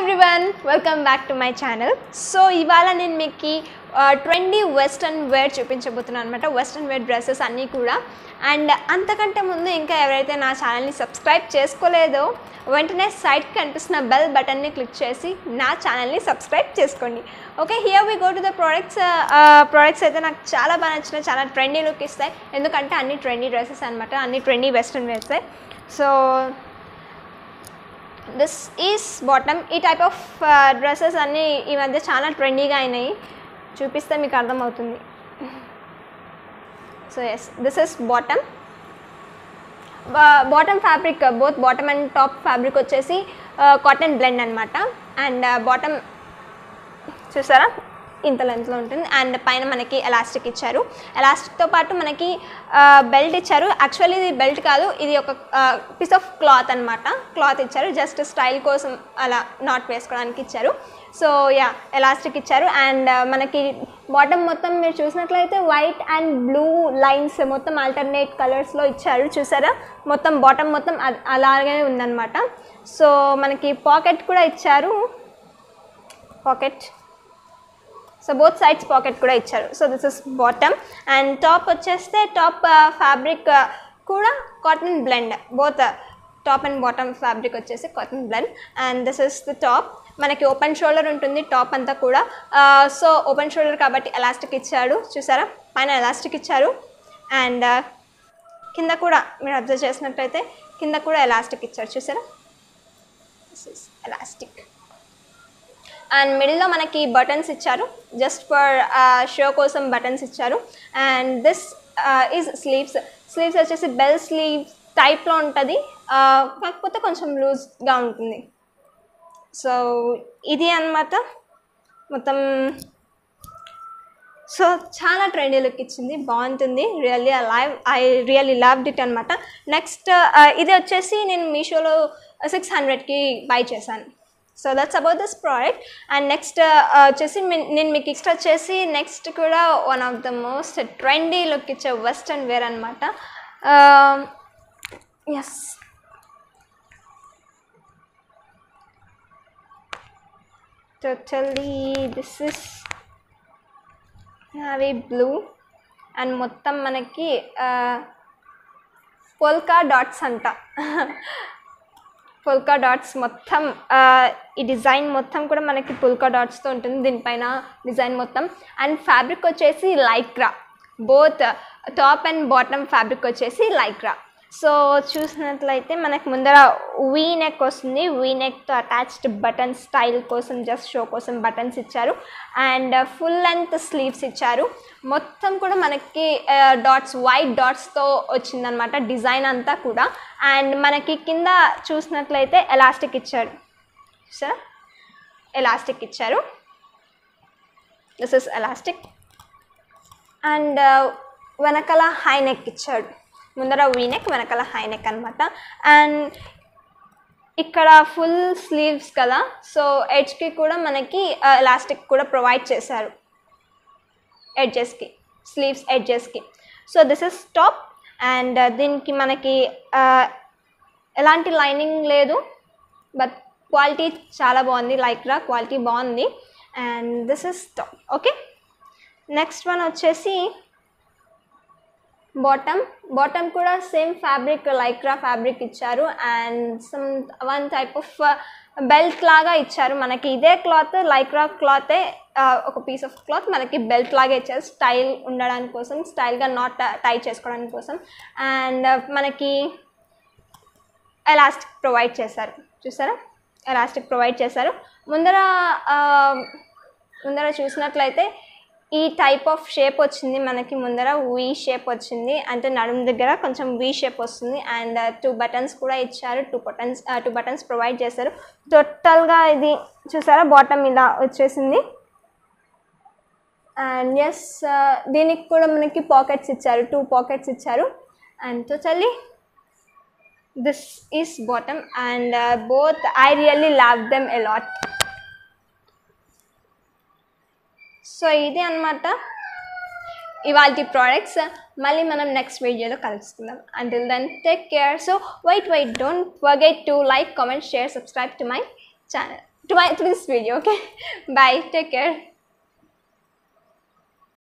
Everyone welcome back to my channel so ఇవాళ నేను మీకు ట్రెండీ వెస్ట్రన్ వేర్ చూపించబోతున్నాను అనమాట వెస్ట్రన్ వేర్ డ్రెస్సెస్ అన్నీ కూడా. అండ్ అంతకంటే ముందు ఇంకా ఎవరైతే నా ఛానల్ని సబ్స్క్రైబ్ చేసుకోలేదో వెంటనే సైట్కి కనిపిస్తున్న బెల్ బటన్ని క్లిక్ చేసి నా ఛానల్ని సబ్స్క్రైబ్ చేసుకోండి. Okay here we go to the products products అయితే నాకు చాలా బాగా నచ్చిన చాలా ట్రెండీ లుక్ ఇస్తాయి. ఎందుకంటే అన్ని ట్రెండీ డ్రెస్సెస్ అనమాట అన్ని trendy western wears so this is bottom. ఈ టైప్ ఆఫ్ డ్రెస్సెస్ అన్నీ ఈ మధ్య చాలా ట్రెండీగా అయినాయి. చూపిస్తే మీకు అర్థమవుతుంది. So yes this is bottom bottom fabric both bottom and top fabric వచ్చేసి కాటన్ బ్లెండ్ అనమాట అండ్ బాటమ్ చూసారా? ఇంత లెంత్లో ఉంటుంది. అండ్ పైన మనకి ఎలాస్టిక్ ఇచ్చారు. ఎలాస్టిక్తో పాటు మనకి బెల్ట్ ఇచ్చారు. యాక్చువల్లీ ఇది బెల్ట్ కాదు. ఇది ఒక పీస్ ఆఫ్ క్లాత్ అనమాట క్లాత్ ఇచ్చారు. జస్ట్ స్టైల్ కోసం అలా నాట్ వేసుకోవడానికి ఇచ్చారు. సో యా ఎలాస్టిక్ ఇచ్చారు. అండ్ మనకి బాటమ్ మొత్తం మీరు చూసినట్లయితే వైట్ అండ్ బ్లూ లైన్స్ మొత్తం ఆల్టర్నేట్ కలర్స్లో ఇచ్చారు. చూసారా? మొత్తం బాటమ్ మొత్తం అ- అలాగే ఉందన్నమాట. సో మనకి పాకెట్ కూడా ఇచ్చారు. Pocket so both sides pocket కూడా ఇచ్చారు so this is bottom and top వచ్చేస్తే టాప్ ఫ్యాబ్రిక్ కూడా cotton blend both top and bottom fabric వచ్చేసి cotton blend and this is the top మనకి ఓపెన్ షోల్డర్ ఉంటుంది టాప్ అంతా కూడా సో ఓపెన్ షోల్డర్ కాబట్టి ఎలాస్టిక్ ఇచ్చాడు చూసారా పైన ఎలాస్టిక్ ఇచ్చారు అండ్ కింద కూడా మీరు అబ్జర్వ్ చేసినట్టయితే కింద కూడా ఎలాస్టిక్ ఇచ్చారు. చూసారా? దిస్ ఇస్ ఎలాస్టిక్ అండ్ మిడిల్లో మనకి బటన్స్ ఇచ్చారు. జస్ట్ ఫర్ షో కోసం బటన్స్ ఇచ్చారు. And this is sleeves sleeves వచ్చేసి బెల్ స్లీవ్స్ టైప్లో ఉంటుంది. కాకపోతే కొంచెం లూజ్గా ఉంటుంది. సో ఇది అన్నమాట. మొత్తం సో చాలా ట్రెండీ లుక్ ఇచ్చింది. బాగుంటుంది. Really live I really loved it అనమాట నెక్స్ట్ ఇది వచ్చేసి నేను మీషోలో సిక్స్ హండ్రెడ్కి బై చేశాను. So that's about this product and next వచ్చేసి నేను మీకు ఇష్ట వచ్చేసి నెక్స్ట్ కూడా one of the most trendy look ఇచ్చే వెస్ట్రన్ వేర్ అనమాట ఎస్ టోటల్లీ దిస్ ఇస్ అవి బ్లూ అండ్ మొత్తం మనకి పోల్కా డాట్స్ అంట. పుల్కా డాట్స్ మొత్తం ఈ డిజైన్ మొత్తం కూడా మనకి పుల్కా డాట్స్తో ఉంటుంది. దీనిపైన డిజైన్ మొత్తం. అండ్ ఫ్యాబ్రిక్ వచ్చేసి Lycra. Both top and bottom fabric వచ్చేసి లైక్రా. సో చూసినట్లయితే మనకు ముందర వీ నెక్ వస్తుంది. వీ నెక్తో అటాచ్డ్ బటన్ స్టైల్ కోసం జస్ట్ షో కోసం బటన్స్ ఇచ్చారు. అండ్ ఫుల్ లెంత్ స్లీవ్స్ ఇచ్చారు. మొత్తం కూడా మనకి uh, డాట్స్ వైట్ డాట్స్తో వచ్చిందనమాట డిజైన్ అంతా కూడా. అండ్ మనకి కింద చూసినట్లయితే ఎలాస్టిక్ ఇచ్చారు. సార్ ఎలాస్టిక్ ఇచ్చారు. దిస్ ఇస్ ఎలాస్టిక్ అండ్ వెనకాల హై నెక్ ఇచ్చాడు ముందర వీ నెక్ వెనకాల హై నెక్ అనమాట అండ్ ఇక్కడ ఫుల్ స్లీవ్స్ కదా సో ఎడ్జ్కి కూడా మనకి ఎలాస్టిక్ కూడా ప్రొవైడ్ చేశారు. ఎడ్జెస్కి sleeves ఎడ్జెస్కి. So this is top. And దీనికి మనకి ఎలాంటి లైనింగ్ లేదు బట్ క్వాలిటీ చాలా బాగుంది లైక్రా క్వాలిటీ బాగుంది. And this is top okay? Next one వచ్చేసి బాటమ్ బాటమ్ కూడా సేమ్ ఫ్యాబ్రిక్ లైక్రా ఫ్యాబ్రిక్ ఇచ్చారు. And some one type of belt లాగా ఇచ్చారు మనకి. ఇదే క్లాత్ లైక్రా క్లాతే ఒక పీస్ ఆఫ్ క్లాత్ మనకి బెల్ట్ లాగా ఇచ్చారు. స్టైల్ ఉండడానికి కోసం స్టైల్గా నాట్ టై చేసుకోవడానికి కోసం. అండ్ uh, మనకి ఎలాస్టిక్ ప్రొవైడ్ చేశారు. చూసారా? ఎలాస్టిక్ ప్రొవైడ్ చేశారు. ముందర uh, ముందర చూసినట్లయితే ఈ టైప్ ఆఫ్ షేప్ వచ్చింది మనకి ముందర వీ షేప్ వచ్చింది. అంటే నడుము దగ్గర కొంచెం వీ షేప్ వస్తుంది. అండ్ టూ బటన్స్ కూడా ఇచ్చారు. Two buttons two buttons provide చేశారు. టోటల్గా ఇది చూసారా? బాటమ్ ఇలా వచ్చేసింది. అండ్ ఎస్ uh, దీనికి కూడా మనకి పాకెట్స్ ఇచ్చారు. టూ పాకెట్స్ ఇచ్చారు. And totally this is bottom and both I really love them a lot so ఇది అనమాట ఇవాళ ప్రోడక్ట్స్ మళ్ళీ మనం నెక్స్ట్ వీడియోలో కలుసుకుందాం. Until then take care so wait wait don't forget to like comment share subscribe to my channel to my to this video okay bye take care